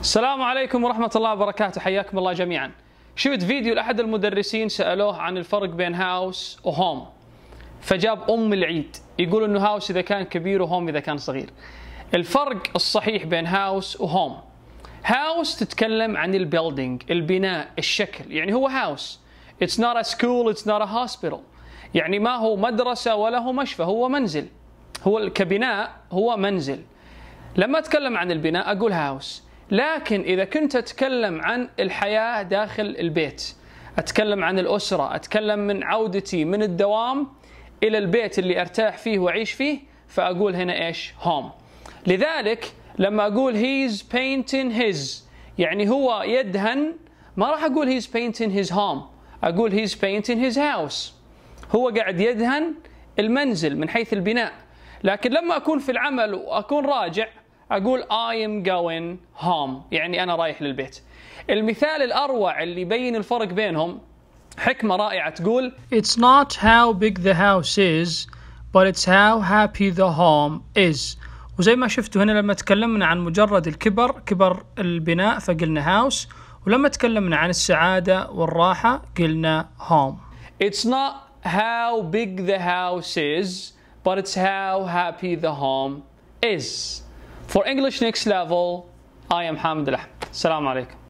السلام عليكم ورحمة الله وبركاته. حياكم الله جميعا. شفت فيديو لأحد المدرسين سألوه عن الفرق بين هاوس وهوم. فجاب أم العيد. يقول أنه هاوس إذا كان كبير وهوم إذا كان صغير. الفرق الصحيح بين هاوس وهوم. هاوس تتكلم عن البيلدينج البناء الشكل. يعني هو هاوس. It's not a school it's not a hospital. يعني ما هو مدرسة ولا هو مشفى هو منزل. هو كبناء هو منزل. لما أتكلم عن البناء أقول هاوس. لكن إذا كنت أتكلم عن الحياة داخل البيت أتكلم عن الأسرة أتكلم من عودتي من الدوام إلى البيت اللي أرتاح فيه وأعيش فيه فأقول هنا إيش؟ home. لذلك لما أقول he's painting his يعني هو يدهن ما راح أقول he's painting his home أقول he's painting his house. هو قاعد يدهن المنزل من حيث البناء. لكن لما أكون في العمل وأكون راجع أقول I am going home. يعني أنا رايح للبيت. المثال الأروع اللي يبين الفرق بينهم حكمة رائعة تقول It's not how big the house is but it's how happy the home is. وزي ما شفتوا هنا لما تكلمنا عن مجرد الكبر كبر البناء فقلنا house ولما تكلمنا عن السعادة والراحة قلنا home. It's not how big the house is but it's how happy the home is. For English Next Level, I am Hamid Assalamu alaikum.